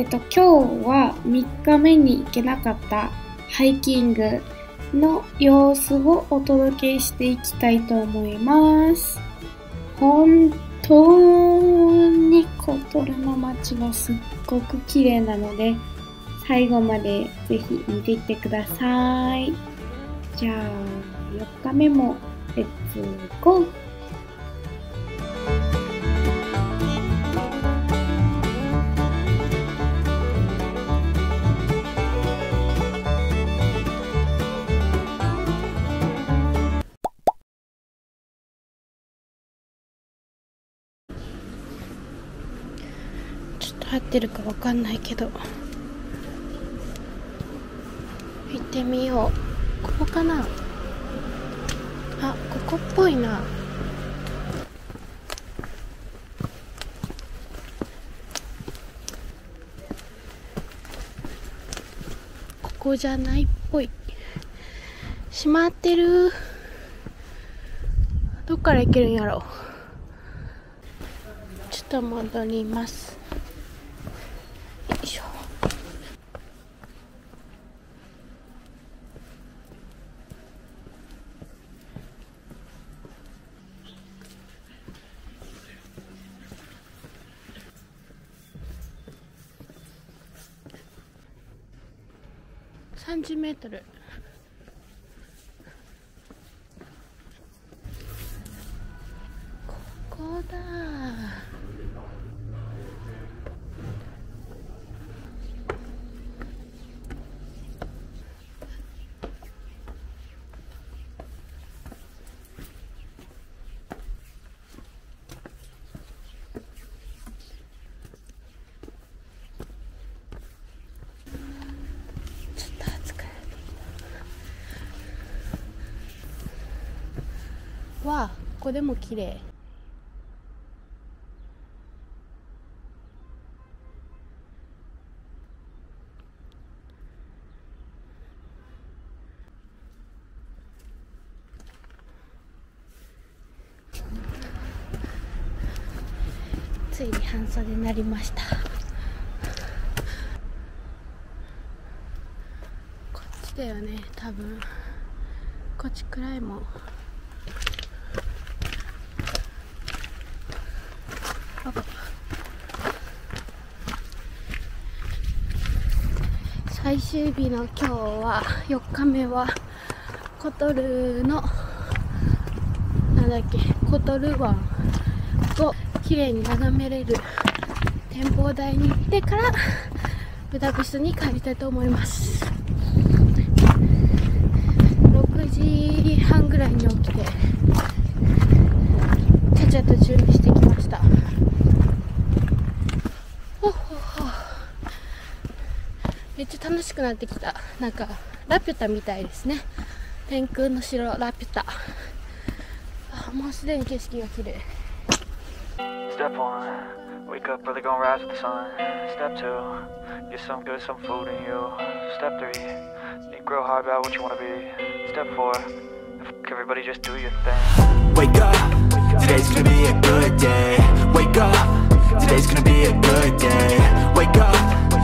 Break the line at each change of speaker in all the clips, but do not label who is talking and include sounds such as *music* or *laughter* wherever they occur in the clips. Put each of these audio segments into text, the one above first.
えっと、今日は3日目に行けなかったハイキングの様子をお届けしていきたいと思います。本当にコトルの街はすっごく綺麗なので、最後までぜひ見ていってください。じゃあ、4日目もレッツゴー合ってるかわかんないけど。行ってみよう。ここかな。あここっぽいな。ここじゃないっぽい。閉まってる。どっから行けるんやろちょっと戻りますよいしょ30メートルここだちょっと暑くなってわここでも綺麗。ついに半袖になりました。こっちだよね多分。こっちくらいも最終日の今日は4日目はコトルのなんだっけコトル湾を綺麗に眺めれる展望台に行ってからブダペストに帰りたいと思います。6時半ぐらいに起きてちゃちゃと準備してきましたほっほっほめっちゃ楽しくなってきたなんかラピュタみたいですね天空の城ラピュタあもうすでに景色が綺麗
Step one, wake up early, gonna rise with the sun. Step two, get some good, some food in you. Step three, think real hard about what you wanna be. Step four, everybody just do your thing.
Wake up, today's gonna be a good day. Wake up, today's gonna be a good day. Wake up,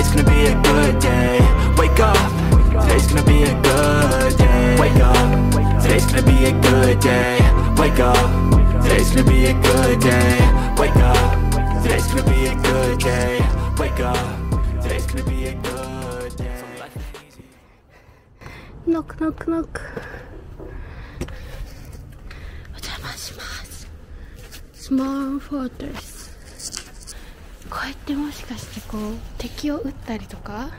today's gonna be a good day. Wake up, today's gonna be a good day. Wake up, today's gonna be a good day. Wake up, today's gonna be a good day. Wake up, today's gonna be a good day. Wake up, today's gonna be a good day.
ノックノックノックお邪魔します スモールフォートレス こうやってもしかしてこう敵を撃ったりとか？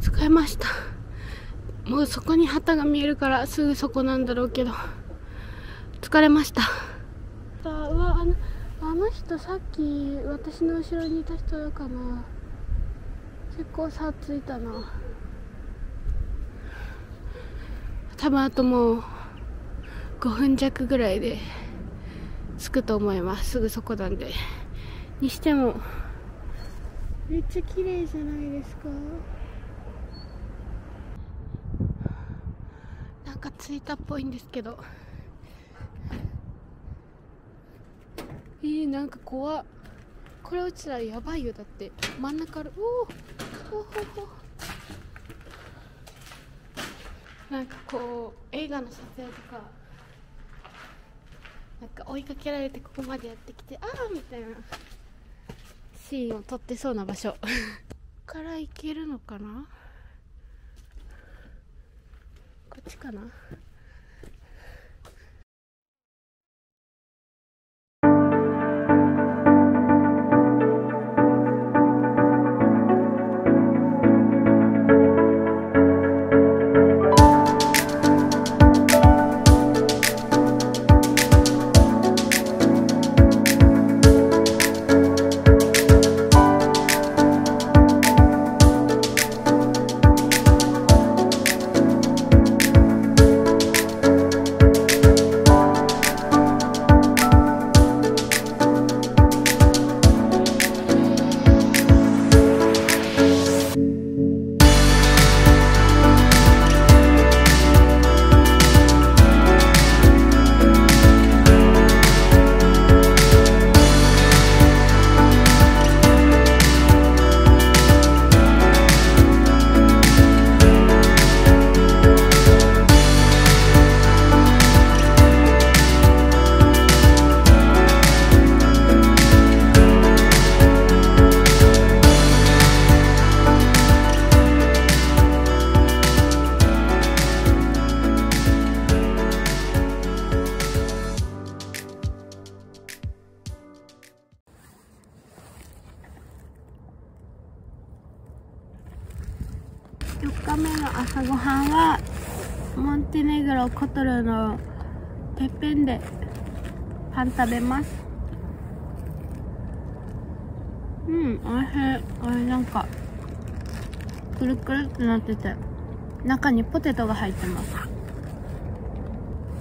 使いました。もうそこに旗が見えるからすぐそこなんだろうけど。疲れました。うわあのあの人さっき私の後ろにいた人だかな結構差ついたな。多分あともう5分弱ぐらいで着くと思います。すぐそこなんで。にしてもめっちゃ綺麗じゃないですか？なんか着いたっぽいんですけど。えー、なんか怖っ。これ落ちたらやばいよ。だって真ん中あるおおおおなんかこう映画の撮影とかなんか追いかけられてここまでやってきてああみたいな。シーンを撮ってそうな場所。こ *laughs* こから行けるのかな？こっちかな？ンテネグロコトルのてっぺんでパン食べます。うんおいしい。これなんかくるくるってなってて中にポテトが入ってます。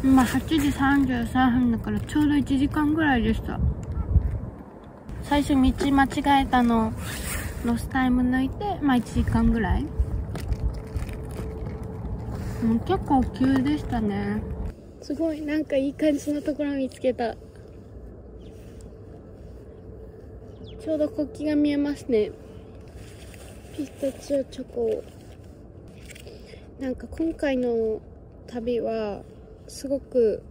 今8時33分だからちょうど1時間ぐらいでした。最初道間違えたのロスタイム抜いてまあ1時間ぐらい。もう結構急でしたね。すごいなんかいい感じのところ見つけた。ちょうど国旗が見えますね。ピスタチオチョコなんか今回の旅はすごく、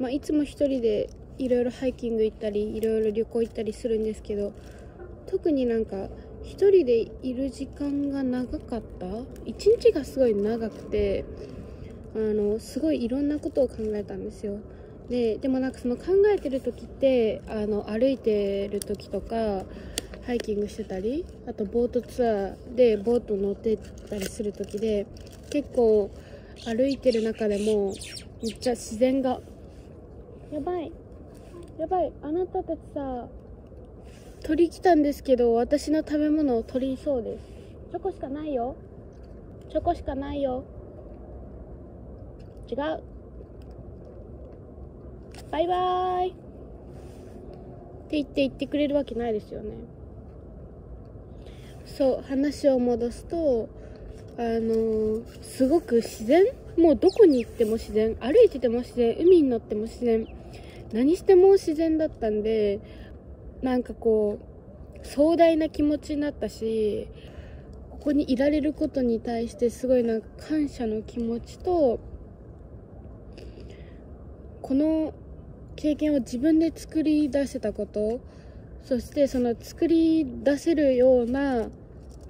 まあ、いつも一人でいろいろハイキング行ったりいろいろ旅行行ったりするんですけど特になんか一人でいる時間が長かった？一日がすごい長くてあのすごいいろんなことを考えたんですよ。ででもなんかその考えてる時ってあの歩いてる時とかハイキングしてたりあとボートツアーでボート乗ってたりする時で結構歩いてる中でもめっちゃ自然がやばいやばいあなたたちさ鳥来たんですけど私の食べ物を取りそうです。チョコしかないよ。チョコしかないよ。違う。バイバーイ。って言って言ってくれるわけないですよね。そう話を戻すとあのすごく自然。もうどこに行っても自然。歩いてても自然。海に乗っても自然。何しても自然だったんでなんかこう壮大な気持ちになったしここにいられることに対してすごいなんか感謝の気持ちとこの経験を自分で作り出せたことそしてその作り出せるような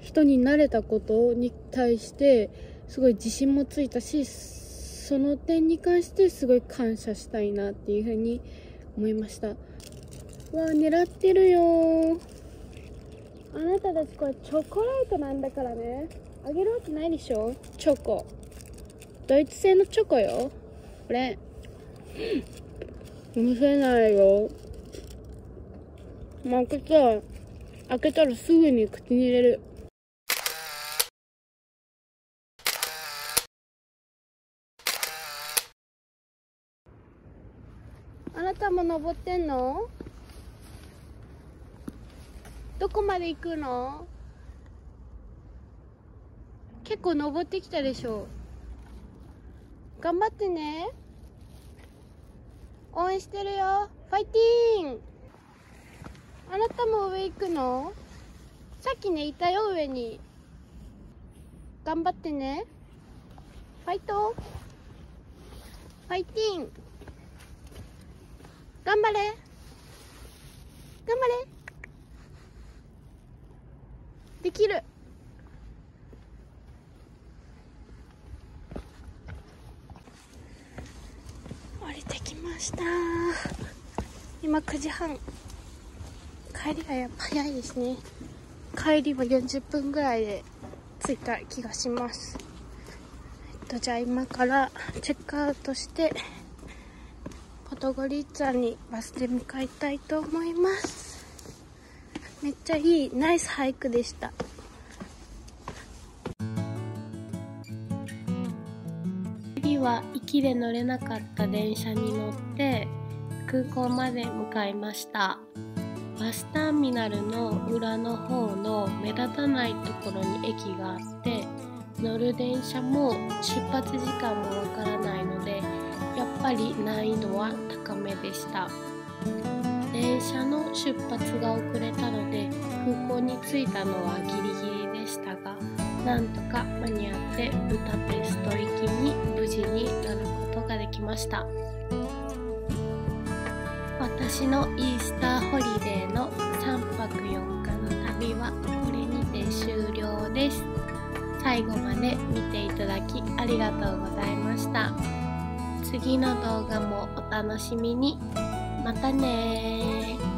人になれたことに対してすごい自信もついたしその点に関してすごい感謝したいなっていうふうに思いました。わあ狙ってるよ。あなたたちこれチョコレートなんだからね。あげるわけないでしょ。チョコ。ドイツ製のチョコよ。これ。見せないよ。開けた開けたらすぐに口に入れる。あなたも登ってんの？どこまで行くの？結構登ってきたでしょ頑張ってね。応援してるよ。ファイティーン。あなたも上行くの？さっきねいたよ上に。頑張ってね。ファイト。ファイティーン。頑張れ。頑張れ。できる。降りてきました。今9時半。帰りがやっぱ早いですね。帰りは40分ぐらいで着いた気がします。えっとじゃあ今からチェックアウトしてポトゴリッツァにバスで向かいたいと思います。めっちゃいいナイスハイクでした。次は息で乗れなかった電車に乗って空港まで向かいました。バスターミナルの裏の方の目立たないところに駅があって乗る電車も出発時間もわからないのでやっぱり難易度は高めでした。電車の出発が遅れたので空港に着いたのはギリギリでしたがなんとか間に合ってブタペスト行きに無事に乗ることができました。私のイースターホリデーの3泊4日の旅はこれにて終了です。最後まで見ていただきありがとうございました。次の動画もお楽しみに。またね